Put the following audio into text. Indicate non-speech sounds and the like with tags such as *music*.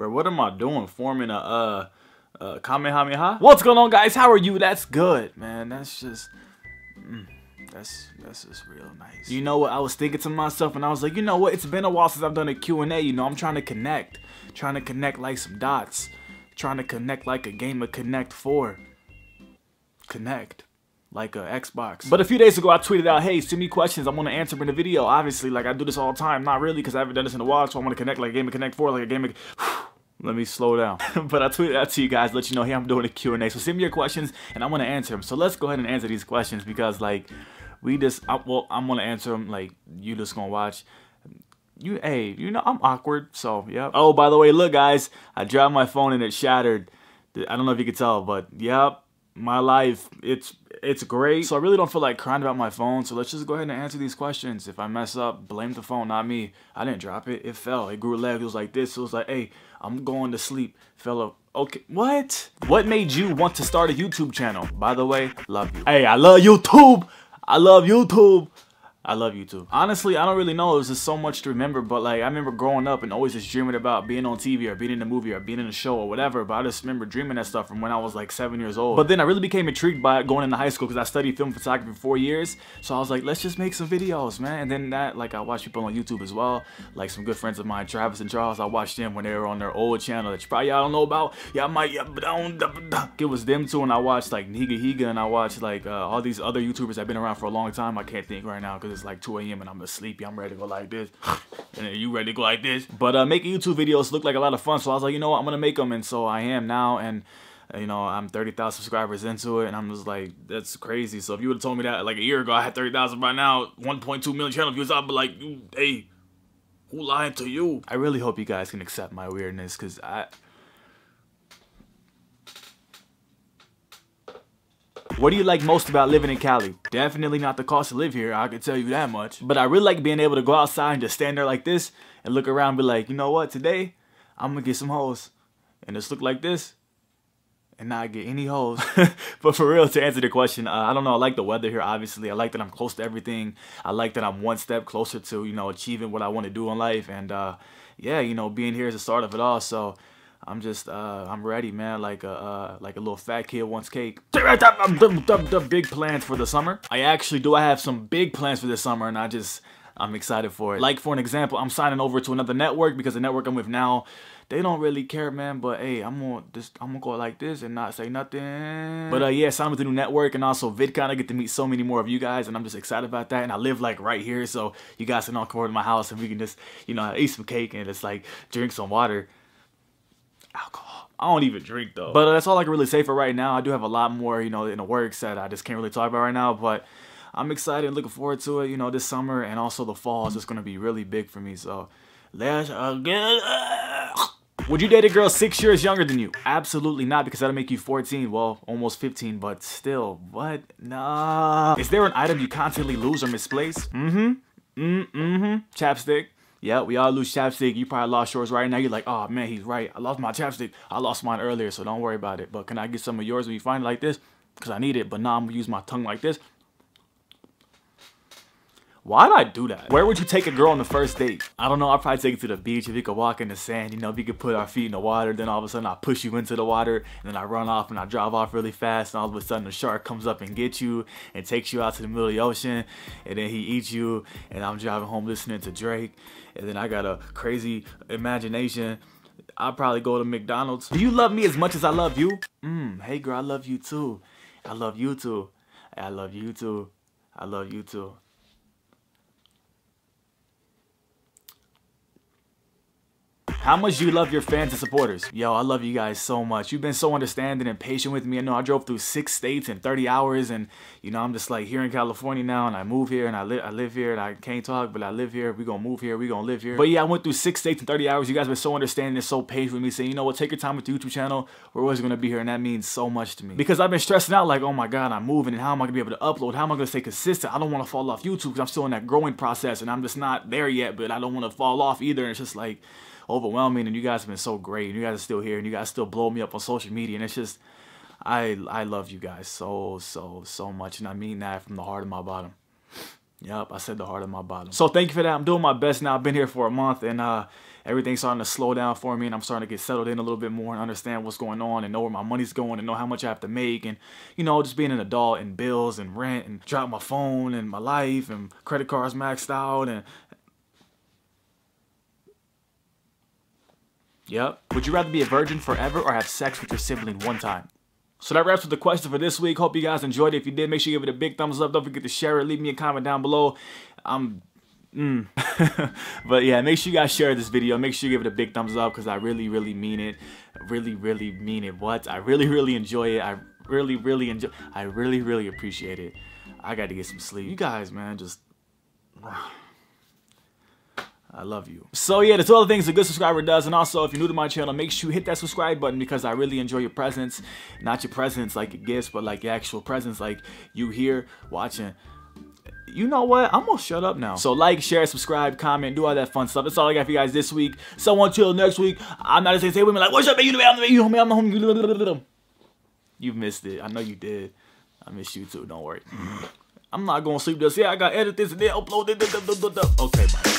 Bro, what am I doing? Forming a uh, uh Kamehameha? What's going on, guys? How are you? That's good, man. That's just. Mm, that's that's just real nice. You know what? I was thinking to myself, and I was like, you know what? It's been a while since I've done a Q&A. You know, I'm trying to connect, trying to connect like some dots, trying to connect like a game of Connect Four. Connect like a Xbox. But a few days ago, I tweeted out, hey, send me questions. I'm gonna answer them in the video. Obviously, like I do this all the time. Not really, because I haven't done this in a while, so I want to connect like a game of Connect 4, like a game of... Let me slow down. *laughs* but I tweeted out to you guys, let you know, hey, I'm doing a Q&A. So send me your questions, and I'm gonna answer them. So let's go ahead and answer these questions, because like, we just, I, well, I'm gonna answer them, like, you just gonna watch you hey you know i'm awkward so yeah oh by the way look guys i dropped my phone and it shattered i don't know if you can tell but yep my life it's it's great. So i really don't feel like crying about my phone so let's just go ahead and answer these questions. If i mess up blame the phone not me. I didn't drop it. It fell. It grew legs. It was like this. It was like hey i'm going to sleep. Fell up okay. What? What made you want to start a youtube channel? By the way love you. Hey i love youtube. I love youtube I love you too. Honestly, I don't really know. There's just so much to remember, but like I remember growing up and always just dreaming about being on TV or being in a movie or being in a show or whatever. But I just remember dreaming that stuff from when I was like seven years old. But then I really became intrigued by going into high school because I studied film photography for four years. So I was like, let's just make some videos, man. And then that, like I watched people on YouTube as well. Like some good friends of mine, Travis and Charles. I watched them when they were on their old channel that you probably y'all don't know about. Y'all might. It was them too, and I watched like Nigahiga and I watched like uh, all these other YouTubers that have been around for a long time. I can't think right now because it's like 2 a.m. and I'm sleepy. I'm ready to go like this. *sighs* and then you ready to go like this. But uh, making YouTube videos look like a lot of fun. So I was like, you know what? I'm going to make them. And so I am now. And you know, I'm 30,000 subscribers into it, and I'm just like, that's crazy. So if you would have told me that like a year ago, I had 30,000 by now, 1.2 million channel views, I'd be like, hey, who lied to you? I really hope you guys can accept my weirdness, because I... What do you like most about living in Cali? Definitely not the cost to live here, I can tell you that much. But I really like being able to go outside and just stand there like this and look around and be like, you know what, today I'm gonna get some hoes. And just look like this and not get any hoes. *laughs* but for real, to answer the question, uh, I don't know. I like the weather here, obviously. I like that I'm close to everything. I like that I'm one step closer to, you know, achieving what I want to do in life. And uh, yeah, you know, being here is the start of it all. So I'm just, uh, I'm ready, man. Like a, uh, like a little fat kid wants cake. The big plans for the summer. I actually do. I have some big plans for this summer, and I just, I'm excited for it. Like for an example, I'm signing over to another network because the network I'm with now, they don't really care, man. But hey, I'm gonna just, I'm gonna go like this and not say nothing. But uh, yeah, sign with the new network and also VidCon. I get to meet so many more of you guys, and I'm just excited about that. And I live like right here, so you guys can all come over to my house and we can just, you know, eat some cake and just like drink some water alcohol. I don't even drink though. But uh, that's all I can really say for right now. I do have a lot more, you know, in the works that I just can't really talk about right now. But I'm excited and looking forward to it, you know, this summer and also the fall is just going to be really big for me. So let's get would you date a girl six years younger than you? Absolutely not, because that'll make you 14. Well, almost 15, but still, what? Nah. Is there an item you constantly lose or misplace? Mm-hmm. Mm-hmm. Chapstick. Yeah, we all lose chapstick. You probably lost yours right now. You're like, oh man, he's right. I lost my chapstick. I lost mine earlier, so don't worry about it. But can I get some of yours when you find it like this? Because I need it, but now I'm going to use my tongue like this. Why'd I do that? Where would you take a girl on the first date? I don't know, I'd probably take you to the beach if we could walk in the sand, you know, if we could put our feet in the water, then all of a sudden I push you into the water, and then I run off and I drive off really fast, and all of a sudden the shark comes up and gets you and takes you out to the middle of the ocean, and then he eats you, and I'm driving home listening to Drake, and then I got a crazy imagination. I'll probably go to McDonald's. Do you love me as much as I love you? Mmm, hey girl, I love you too. I love you too. I love you too. I love you too. How much do you love your fans and supporters? Yo, I love you guys so much. You've been so understanding and patient with me. I know I drove through six states in 30 hours and you know, I'm just like here in California now and I move here and I live I live here and I can't talk, but I live here. We gonna move here, we gonna live here. But yeah, I went through six states in 30 hours. You guys been so understanding and so patient with me saying, you know what, take your time with the YouTube channel. We're always gonna be here and that means so much to me. Because I've been stressing out like, oh my God, I'm moving and how am I gonna be able to upload? How am I gonna stay consistent? I don't wanna fall off YouTube because I'm still in that growing process and I'm just not there yet, but I don't wanna fall off either. And it's just like, overwhelming and you guys have been so great and you guys are still here and you guys still blow me up on social media and it's just I I love you guys so so so much and I mean that from the heart of my bottom. Yep, I said the heart of my bottom. So thank you for that. I'm doing my best now. I've been here for a month and uh, everything's starting to slow down for me and I'm starting to get settled in a little bit more and understand what's going on and know where my money's going and know how much I have to make and you know just being an adult and bills and rent and drop my phone and my life and credit cards maxed out and Yep. Would you rather be a virgin forever or have sex with your sibling one time? So that wraps up the question for this week. Hope you guys enjoyed it. If you did, make sure you give it a big thumbs up. Don't forget to share it. Leave me a comment down below. I'm Mm. *laughs* but yeah, make sure you guys share this video. Make sure you give it a big thumbs up because I really, really mean it. Really, really mean it. What? I really, really enjoy it. I really, really enjoy. I really, really appreciate it. I got to get some sleep. You guys, man, just. *sighs* *sighs* I love you. So yeah, that's all the things a good subscriber does. And also, if you're new to my channel, make sure you hit that subscribe button because I really enjoy your presence. Not your presence like gifts, but like your actual presence. Like you here watching. You know what? I'm gonna shut up now. So like, share, subscribe, comment, do all that fun stuff. That's all I got for you guys this week. So until next week, I'm not gonna say me like, what's up? You I'm the you homie, I'm the homie. You missed it. I know you did. I miss you too. Don't worry. *laughs* I'm not gonna sleep this. Yeah, I gotta edit this and then upload it. *laughs* Okay, bye.